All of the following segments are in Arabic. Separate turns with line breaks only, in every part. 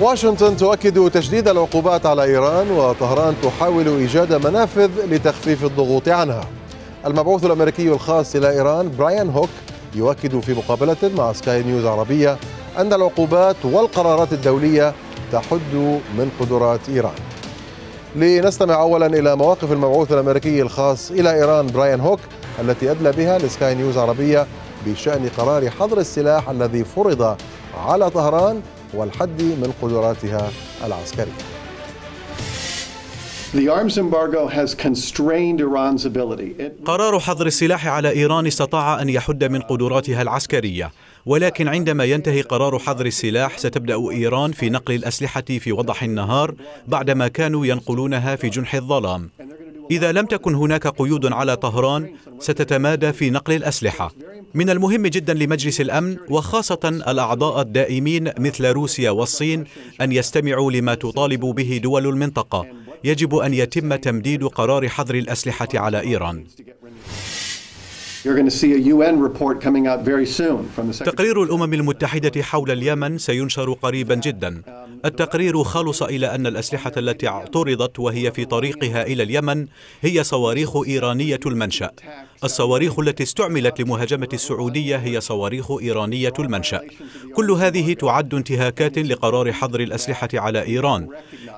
واشنطن تؤكد تشديد العقوبات على إيران وطهران تحاول إيجاد منافذ لتخفيف الضغوط عنها. المبعوث الأمريكي الخاص إلى إيران براين هوك يؤكد في مقابلة مع سكاي نيوز عربية أن العقوبات والقرارات الدولية تحد من قدرات إيران. لنستمع اولا إلى مواقف المبعوث الأمريكي الخاص إلى إيران براين هوك التي أدلى بها لسكاي نيوز عربية بشأن قرار حظر السلاح الذي فرض على طهران والحد من قدراتها العسكرية.
قرار حظر السلاح على إيران استطاع أن يحد من قدراتها العسكرية، ولكن عندما ينتهي قرار حظر السلاح ستبدأ إيران في نقل الأسلحة في وضح النهار بعدما كانوا ينقلونها في جنح الظلام. إذا لم تكن هناك قيود على طهران ستتمادى في نقل الأسلحة. من المهم جدا لمجلس الأمن وخاصة الأعضاء الدائمين مثل روسيا والصين أن يستمعوا لما تطالب به دول المنطقة. يجب أن يتم تمديد قرار حظر الأسلحة على إيران. تقرير الأمم المتحدة حول اليمن سينشر قريبا جدا. التقرير خلص إلى أن الأسلحة التي اعترضت وهي في طريقها إلى اليمن هي صواريخ إيرانية المنشأ. الصواريخ التي استعملت لمهاجمة السعودية هي صواريخ إيرانية المنشأ. كل هذه تعد انتهاكات لقرار حظر الأسلحة على إيران.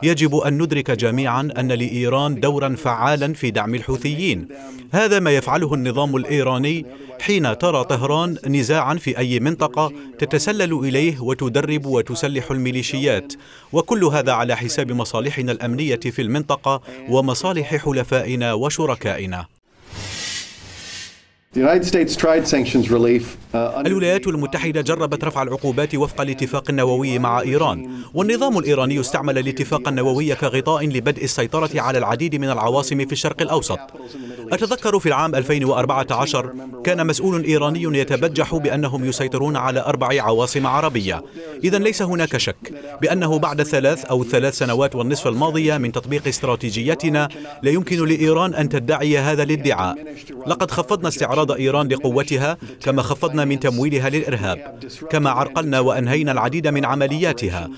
يجب أن ندرك جميعا أن لإيران دورا فعالا في دعم الحوثيين. هذا ما يفعله النظام الإيراني حين ترى طهران نزاعا في أي منطقة تتسلل إليه وتدرب وتسلح الميليشيات. وكل هذا على حساب مصالحنا الأمنية في المنطقة ومصالح حلفائنا وشركائنا. الولايات المتحدة جربت رفع العقوبات وفق الاتفاق النووي مع إيران. والنظام الإيراني استعمل الاتفاق النووي كغطاء لبدء السيطرة على العديد من العواصم في الشرق الأوسط. أتذكر في العام 2014 كان مسؤول إيراني يتبجح بأنهم يسيطرون على أربع عواصم عربية. إذا ليس هناك شك بأنه بعد ثلاث أو ثلاث سنوات والنصف الماضية من تطبيق استراتيجيتنا لا يمكن لإيران أن تدعي هذا الادعاء. لقد خفضنا استعراض إيران لقوتها كما خفضنا من تمويلها للإرهاب كما عرقلنا وأنهينا العديد من عملياتها.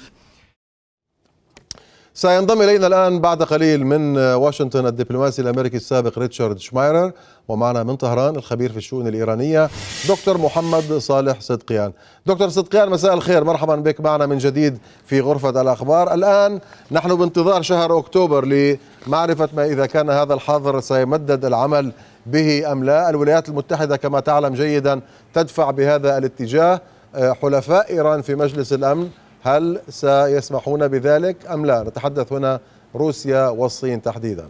سينضم إلينا الآن بعد قليل من واشنطن الدبلوماسي الأمريكي السابق ريتشارد شمايرر ومعنا من طهران الخبير في الشؤون الإيرانية دكتور محمد صالح صدقيان. دكتور صدقيان مساء الخير. مرحبا بك معنا من جديد في غرفة الأخبار. الآن نحن بانتظار شهر أكتوبر لمعرفة ما إذا كان هذا الحظر سيمدد العمل به أم لا. الولايات المتحدة كما تعلم جيدا تدفع بهذا الاتجاه. حلفاء إيران في مجلس الأمن هل سيسمحون بذلك أم لا؟ نتحدث هنا روسيا والصين تحديدا.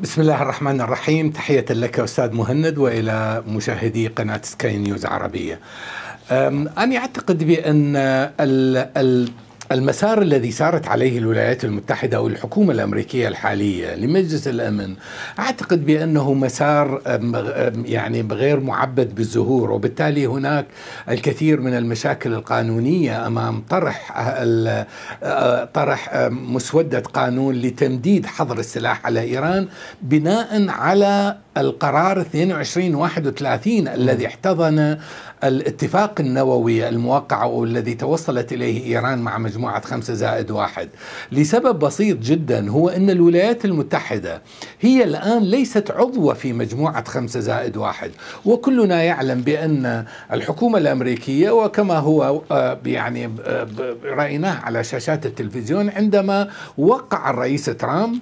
بسم الله الرحمن الرحيم. تحية لك أستاذ مهند وإلى مشاهدي قناة سكاي نيوز عربية. أنا أعتقد بأن المسار الذي سارت عليه الولايات المتحدة أو الحكومة الأمريكية الحالية لمجلس الأمن أعتقد بأنه مسار يعني غير معبد بالزهور وبالتالي هناك الكثير من المشاكل القانونية أمام طرح طرح مسودة قانون لتمديد حظر السلاح على إيران بناء على القرار 2231 الذي احتضن الاتفاق النووي الموقع والذي توصلت إليه إيران مع مجموعة خمسة زائد واحد. لسبب بسيط جدا هو أن الولايات المتحدة هي الآن ليست عضوة في مجموعة خمسة زائد واحد. وكلنا يعلم بأن الحكومة الأمريكية وكما هو يعني رأيناه على شاشات التلفزيون عندما وقع الرئيس ترامب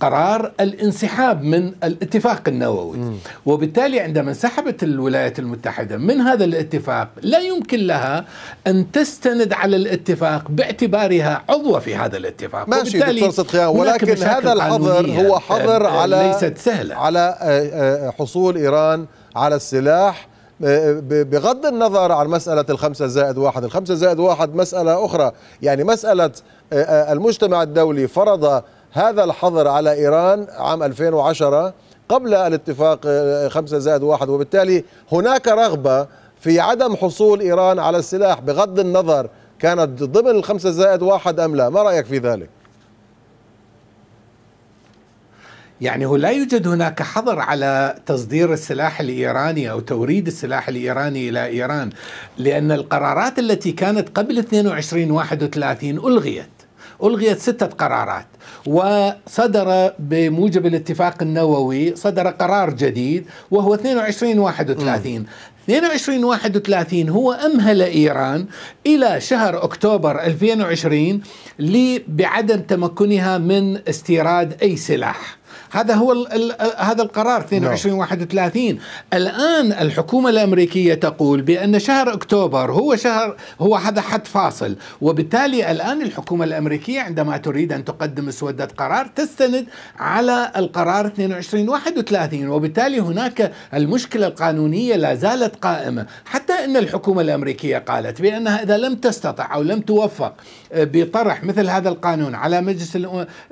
قرار الانسحاب من الاتفاق النووي. م. وبالتالي عندما انسحبت الولايات المتحدة من هذا الاتفاق لا يمكن لها أن تستند على الاتفاق باعتبارها عضوة في هذا الاتفاق.
ماشي دكتور صدقيان ولكن هذا الحظر هو حظر على
ليست سهلة.
على حصول إيران على السلاح بغض النظر عن مسألة الخمسة زائد واحد. الخمسة زائد واحد مسألة أخرى. يعني مسألة المجتمع الدولي فرض هذا الحظر على إيران عام 2010 قبل الاتفاق خمسة زائد واحد وبالتالي هناك رغبة في عدم حصول إيران على السلاح بغض النظر كانت ضمن الخمسة زائد واحد أم لا ما رأيك في ذلك؟
يعني هو لا يوجد هناك حظر على تصدير السلاح الإيراني أو توريد السلاح الإيراني إلى إيران لأن القرارات التي كانت قبل 22 31 ألغيت ألغيت ستة قرارات وصدر بموجب الاتفاق النووي صدر قرار جديد وهو 22 31 22 31 هو أمهل إيران إلى شهر أكتوبر 2020 بعدم تمكنها من استيراد أي سلاح. هذا هو ال ال هذا القرار 22 31 نعم. الآن الحكومة الأمريكية تقول بأن شهر أكتوبر هو شهر هو هذا حد فاصل وبالتالي الآن الحكومة الأمريكية عندما تريد أن تقدم مسوده قرار تستند على القرار 22 31 وبالتالي هناك المشكلة القانونية لا زالت قائمة حتى إن الحكومة الأمريكية قالت بأنها إذا لم تستطع أو لم توفق بطرح مثل هذا القانون على مجلس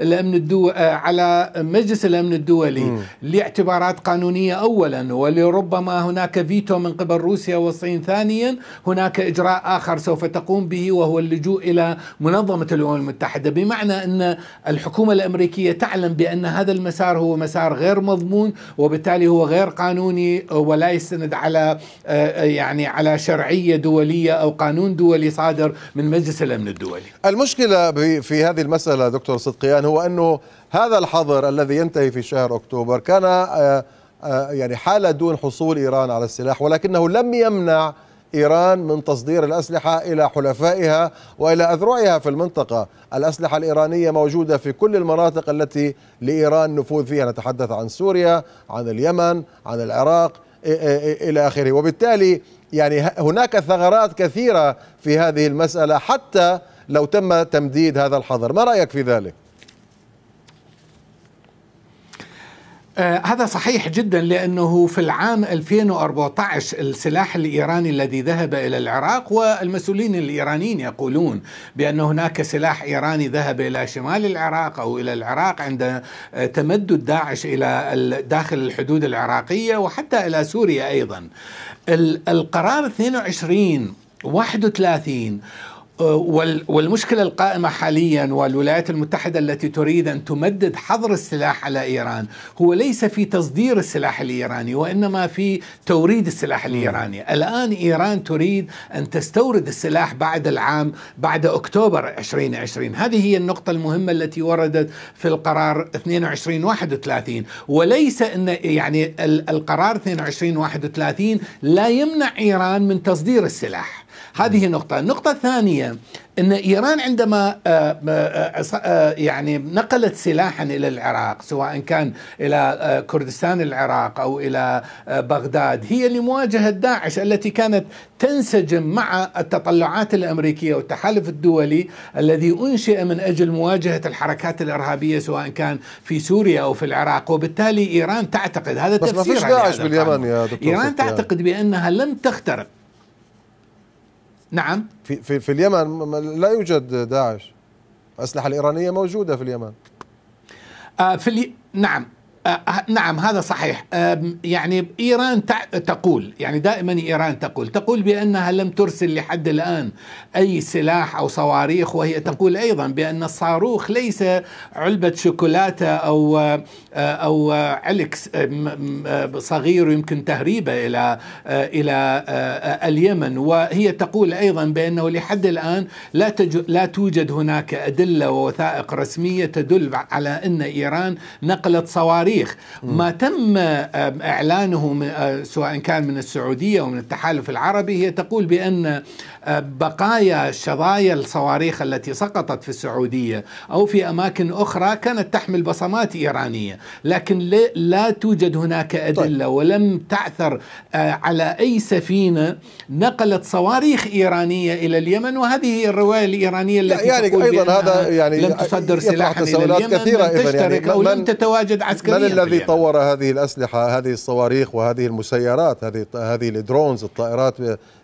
الأمن الدو على مجلس الامن الدولي م. لاعتبارات قانونية اولا ولربما هناك فيتو من قبل روسيا والصين ثانيا هناك إجراء آخر سوف تقوم به وهو اللجوء إلى منظمة الأمم المتحدة بمعنى أن الحكومة الأمريكية تعلم بأن هذا المسار هو مسار غير مضمون وبالتالي هو غير قانوني ولا يستند على آه، يعني على شرعية دولية أو قانون دولي صادر من مجلس الأمن الدولي.
المشكلة في هذه المسألة دكتور صدقيان هو أنه هذا الحظر الذي ينتهي في شهر أكتوبر كان آه، آه، يعني حالة دون حصول إيران على السلاح ولكنه لم يمنع إيران من تصدير الأسلحة إلى حلفائها وإلى أذرعها في المنطقة، الأسلحة الإيرانية موجودة في كل المناطق التي لإيران نفوذ فيها، نتحدث عن سوريا، عن اليمن، عن العراق إلى آخره، وبالتالي يعني هناك ثغرات كثيرة في هذه المسألة حتى لو تم تمديد هذا الحظر، ما رأيك في ذلك؟
آه هذا صحيح جدا لأنه في العام 2014 السلاح الإيراني الذي ذهب إلى العراق والمسؤولين الإيرانيين يقولون بأن هناك سلاح إيراني ذهب إلى شمال العراق أو إلى العراق عند آه، تمدد داعش إلى داخل الحدود العراقية وحتى إلى سوريا أيضا. القرار 22 31 والمشكلة القائمة حاليا والولايات المتحدة التي تريد أن تمدد حظر السلاح على إيران هو ليس في تصدير السلاح الإيراني وإنما في توريد السلاح الإيراني. الآن إيران تريد أن تستورد السلاح بعد العام بعد أكتوبر 2020 هذه هي النقطة المهمة التي وردت في القرار 22 31 وليس أن يعني القرار 22 31 لا يمنع إيران من تصدير السلاح. هذه نقطة. النقطة الثانية أن إيران عندما آه، آه، آه، يعني نقلت سلاحا إلى العراق سواء كان إلى كردستان العراق أو إلى بغداد هي لمواجهة داعش التي كانت تنسجم مع التطلعات الأمريكية والتحالف الدولي الذي أنشئ من أجل مواجهة الحركات الإرهابية سواء كان في سوريا أو في العراق. وبالتالي إيران تعتقد هذا
بس تفسير ما فيش داعش باليمن يا دكتور
إيران تعتقد بأنها لم تخترق. نعم.
في في في اليمن لا يوجد داعش. الأسلحة الإيرانية موجودة في اليمن.
آه في الي... نعم. آه،, آه نعم هذا صحيح. آه يعني إيران تقول يعني دائما إيران تقول تقول بأنها لم ترسل لحد الآن أي سلاح أو صواريخ وهي تقول أيضا بأن الصاروخ ليس علبة شوكولاتة أو آه أو علك آه، صغير يمكن تهريبه إلى آه، إلى اليمن. وهي تقول أيضا بأنه لحد الآن لا لا توجد هناك أدلة ووثائق رسمية تدل على أن إيران نقلت صواريخ التاريخ. ما تم إعلانه آه، سواء كان من السعودية أو من التحالف العربي هي تقول بأن آه، بقايا شظايا الصواريخ التي سقطت في السعودية أو في أماكن أخرى كانت تحمل بصمات إيرانية. لكن لا توجد هناك أدلة طيب. ولم تعثر آه، على أي سفينة نقلت صواريخ إيرانية إلى اليمن. وهذه هي الرواية الإيرانية التي
يعني
تقول
أيضا هذا يعني
لم تصدر سلاحا إلى اليمن كثيرة لم تشترك يعني أو لم تتواجد عسكريا
من الذي طور هذه الأسلحة هذه الصواريخ وهذه المسيرات هذه هذه الدرونز الطائرات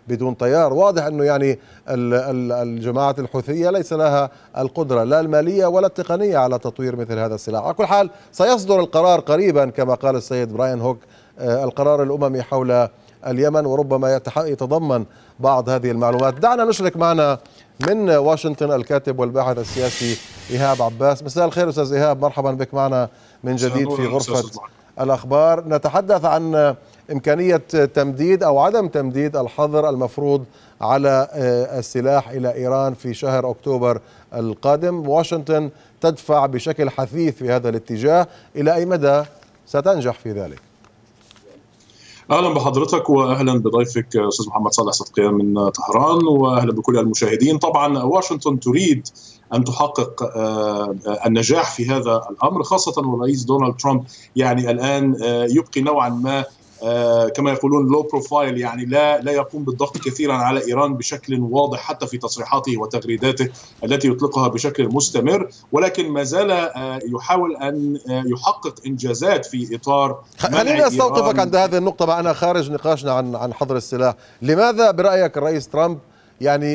بدون طيار. واضح أنه يعني الجماعة الحوثية ليس لها القدرة لا المالية ولا التقنية على تطوير مثل هذا السلاح. على كل حال سيصدر القرار قريبا كما قال السيد براين هوك آه، القرار الأممي حول اليمن وربما يتضمن بعض هذه المعلومات. دعنا نشرك معنا من واشنطن الكاتب والباحث السياسي إيهاب عباس. مساء الخير أستاذ إيهاب مرحبا بك معنا من جديد في غرفة الأخبار. نتحدث عن إمكانية تمديد أو عدم تمديد الحظر المفروض على السلاح إلى إيران في شهر أكتوبر القادم. واشنطن تدفع بشكل حثيث في هذا الاتجاه. إلى أي مدى ستنجح في ذلك؟
أهلا بحضرتك واهلا بضيفك أستاذ محمد صالح صدقيان من طهران واهلا بكل المشاهدين. طبعا واشنطن تريد أن تحقق النجاح في هذا الأمر خاصة والرئيس دونالد ترامب يعني الآن يبقي نوعا ما آه كما يقولون low profile يعني لا لا يقوم بالضغط كثيرا على إيران بشكل واضح حتى في تصريحاته وتغريداته التي يطلقها بشكل مستمر. ولكن ما زال آه يحاول أن آه يحقق إنجازات في إطار
خليني أستوقفك عند هذه النقطة معنا خارج نقاشنا عن عن حظر السلاح. لماذا برأيك الرئيس ترامب يعني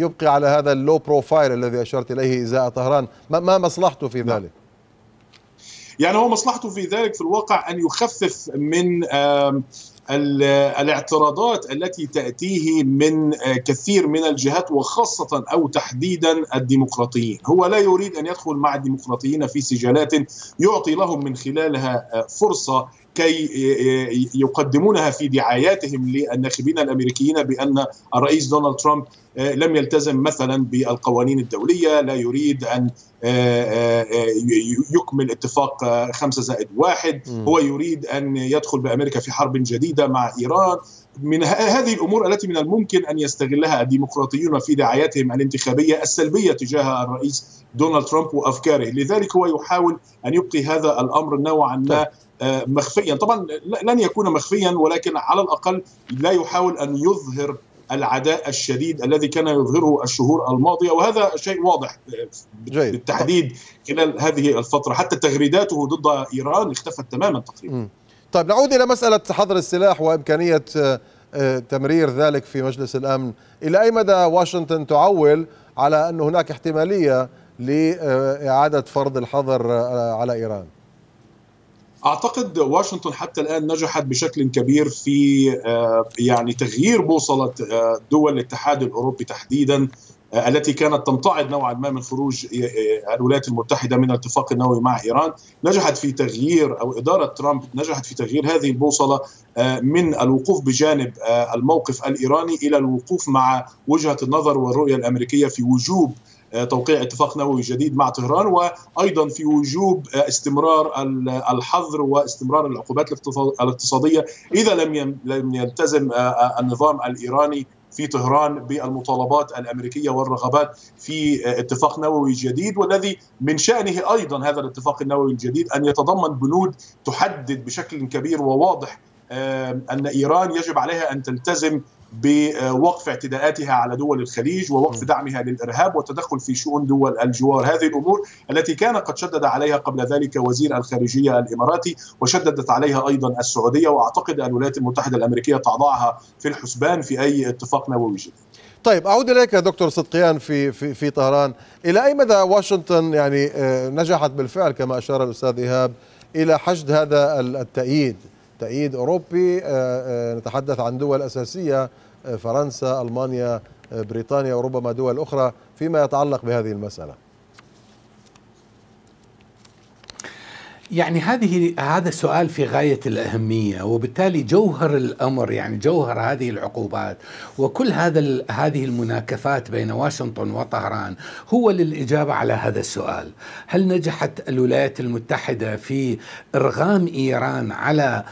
يبقي على هذا ال low profile الذي أشرت إليه إزاء طهران؟ ما مصلحته في ذلك؟
يعني هو مصلحته في ذلك في الواقع أن يخفف من الاعتراضات التي تأتيه من كثير من الجهات وخاصة أو تحديدا الديمقراطيين، هو لا يريد أن يدخل مع الديمقراطيين في سجالات يعطي لهم من خلالها فرصة كي يقدمونها في دعاياتهم للناخبين الأمريكيين بأن الرئيس دونالد ترامب لم يلتزم مثلا بالقوانين الدولية، لا يريد أن يكمل اتفاق خمسة زائد واحد. هو يريد أن يدخل بأمريكا في حرب جديدة مع إيران. من هذه الأمور التي من الممكن أن يستغلها الديمقراطيون في دعاياتهم الانتخابية السلبية تجاه الرئيس دونالد ترامب وأفكاره. لذلك هو يحاول أن يبقي هذا الأمر نوعا ما مخفيا. طبعا لن يكون مخفيا ولكن على الأقل لا يحاول أن يظهر العداء الشديد الذي كان يظهره الشهور الماضية. وهذا شيء واضح جيد. بالتحديد خلال هذه الفترة. حتى تغريداته ضد إيران اختفت تماما تقريبا.
طيب نعود إلى مسألة حظر السلاح وإمكانية تمرير ذلك في مجلس الأمن. إلى أي مدى واشنطن تعول على أن هناك احتمالية لإعادة فرض الحظر على إيران؟
أعتقد واشنطن حتى الآن نجحت بشكل كبير في يعني تغيير بوصلة دول الاتحاد الأوروبي تحديدا التي كانت تمتعض نوعا ما من خروج الولايات المتحدة من الاتفاق النووي مع إيران، نجحت في تغيير أو إدارة ترامب نجحت في تغيير هذه البوصلة من الوقوف بجانب الموقف الإيراني إلى الوقوف مع وجهة النظر والرؤية الأمريكية في وجوب توقيع اتفاق نووي جديد مع طهران وأيضا في وجوب استمرار الحظر واستمرار العقوبات الاقتصادية. إذا لم لم يلتزم النظام الإيراني في طهران بالمطالبات الأمريكية والرغبات في اتفاق نووي جديد والذي من شأنه أيضا هذا الاتفاق النووي الجديد أن يتضمن بنود تحدد بشكل كبير وواضح أن إيران يجب عليها أن تلتزم بوقف اعتداءاتها على دول الخليج ووقف دعمها للإرهاب والتدخل في شؤون دول الجوار، هذه الأمور التي كان قد شدد عليها قبل ذلك وزير الخارجية الإماراتي وشددت عليها أيضا السعودية وأعتقد الولايات المتحدة الأمريكية تضعها في الحسبان في أي اتفاق نووي جديد.
طيب أعود إليك دكتور صدقيان في في في طهران، إلى أي مدى واشنطن يعني نجحت بالفعل كما أشار الأستاذ إيهاب إلى حشد هذا التأييد؟ تأييد أوروبي نتحدث عن دول أساسية فرنسا ألمانيا بريطانيا وربما دول أخرى فيما يتعلق بهذه المسألة.
يعني هذه هذا السؤال في غاية الأهمية وبالتالي جوهر الأمر يعني جوهر هذه العقوبات وكل هذا هذه المناكفات بين واشنطن وطهران هو للإجابة على هذا السؤال، هل نجحت الولايات المتحدة في إرغام إيران على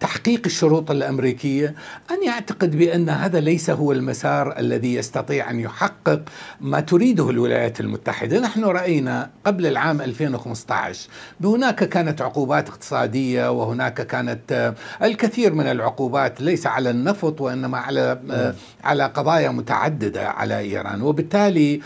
تحقيق الشروط الأمريكية أن يعتقد بأن هذا ليس هو المسار الذي يستطيع أن يحقق ما تريده الولايات المتحدة، نحن رأينا قبل العام 2015 هناك كانت عقوبات اقتصادية وهناك كانت الكثير من العقوبات ليس على النفط وإنما على على قضايا متعددة على إيران، وبالتالي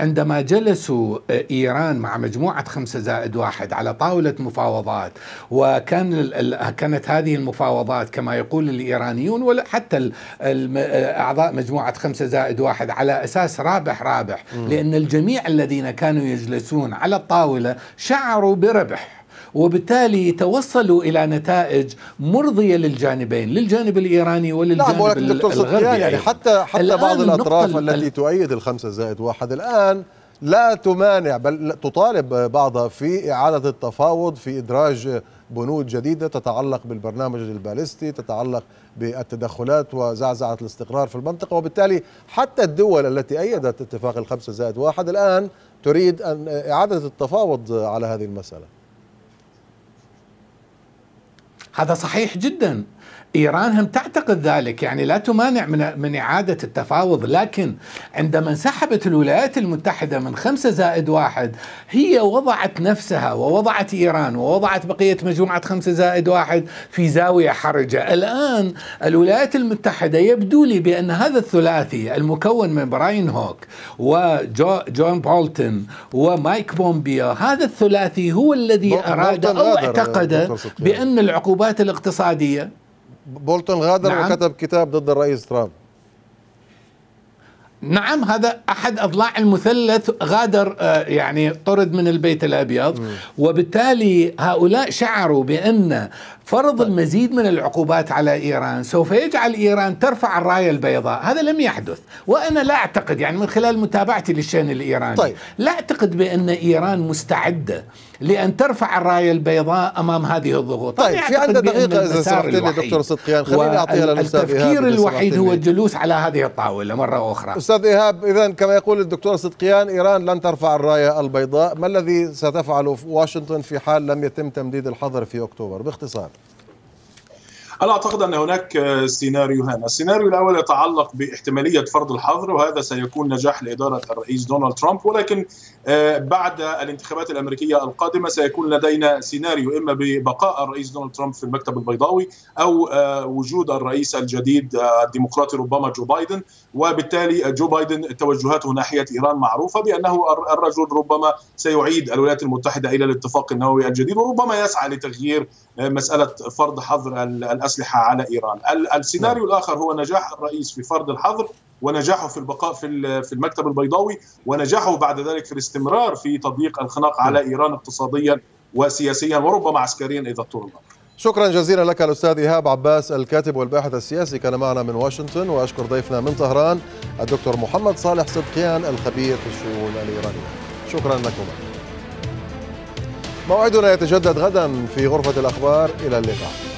عندما جلسوا إيران مع مجموعة خمسة زائد واحد على طاولة مفاوضات وكان كان كانت هذه المفاوضات كما يقول الإيرانيون ولا حتى أعضاء مجموعة خمسة زائد واحد على أساس رابح رابح لأن الجميع الذين كانوا يجلسون على الطاولة شعروا بربح وبالتالي توصلوا إلى نتائج مرضية للجانبين، للجانب الإيراني وللجانب
نعم ولكن دكتور الغربي يعني حتى حتى بعض الأطراف التي تؤيد الخمسة زائد واحد الآن لا تمانع بل تطالب بعضها في إعادة التفاوض في إدراج بنود جديدة تتعلق بالبرنامج البالستي تتعلق بالتدخلات وزعزعة الاستقرار في المنطقة. وبالتالي حتى الدول التي أيدت اتفاق الخمسة زائد واحد الآن تريد أن إعادة التفاوض على هذه المسألة.
هذا صحيح جدا. إيران هم تعتقد ذلك. يعني لا تمانع من من إعادة التفاوض. لكن عندما انسحبت الولايات المتحدة من خمسة زائد واحد هي وضعت نفسها ووضعت إيران ووضعت بقية مجموعة خمسة زائد واحد في زاوية حرجة، الآن الولايات المتحدة يبدو لي بأن هذا الثلاثي المكون من براين هوك وجون بولتون ومايك بومبيو هذا الثلاثي هو الذي أراد أو اعتقد بأن العقوبات الاقتصادية
بولتون غادر نعم. وكتب كتاب ضد الرئيس ترامب
نعم هذا أحد أضلاع المثلث غادر يعني طرد من البيت الأبيض وبالتالي هؤلاء شعروا بأن فرض طيب. المزيد من العقوبات على إيران سوف يجعل إيران ترفع الرايه البيضاء، هذا لم يحدث، وأنا لا أعتقد يعني من خلال متابعتي للشأن الإيراني طيب. لا أعتقد بأن إيران مستعدة لأن ترفع الرايه البيضاء أمام هذه الضغوط.
طيب في عندنا دقيقة إذا سمحت لي دكتور صدقيان. خليني اعطيها
للأستاذ التفكير الوحيد هو الجلوس على هذه الطاولة مرة أخرى.
أستاذ إيهاب إذا كما يقول الدكتور صدقيان إيران لن ترفع الرايه البيضاء، ما الذي ستفعله واشنطن في حال لم يتم تمديد الحظر في أكتوبر؟ باختصار؟
أنا أعتقد أن هناك سيناريوهان، السيناريو الأول يتعلق باحتمالية فرض الحظر وهذا سيكون نجاح لإدارة الرئيس دونالد ترامب. ولكن بعد الانتخابات الأمريكية القادمة سيكون لدينا سيناريو إما ببقاء الرئيس دونالد ترامب في المكتب البيضاوي أو وجود الرئيس الجديد الديمقراطي ربما جو بايدن. وبالتالي جو بايدن توجهاته ناحية إيران معروفة بأنه الرجل ربما سيعيد الولايات المتحدة إلى الاتفاق النووي الجديد وربما يسعى لتغيير مسألة فرض حظر الأسلحة على إيران. السيناريو الآخر هو نجاح الرئيس في فرض الحظر ونجاحه في البقاء في في المكتب البيضاوي ونجاحه بعد ذلك في الاستمرار في تضييق الخناق على إيران اقتصاديا وسياسيا وربما عسكريا إذا اضطر الامر.
شكرا جزيلا لك الأستاذ إيهاب عباس الكاتب والباحث السياسي كان معنا من واشنطن وأشكر ضيفنا من طهران الدكتور محمد صالح صدقيان الخبير في الشؤون الإيرانية. شكرا لكم. موعدنا يتجدد غدا في غرفة الأخبار إلى اللقاء.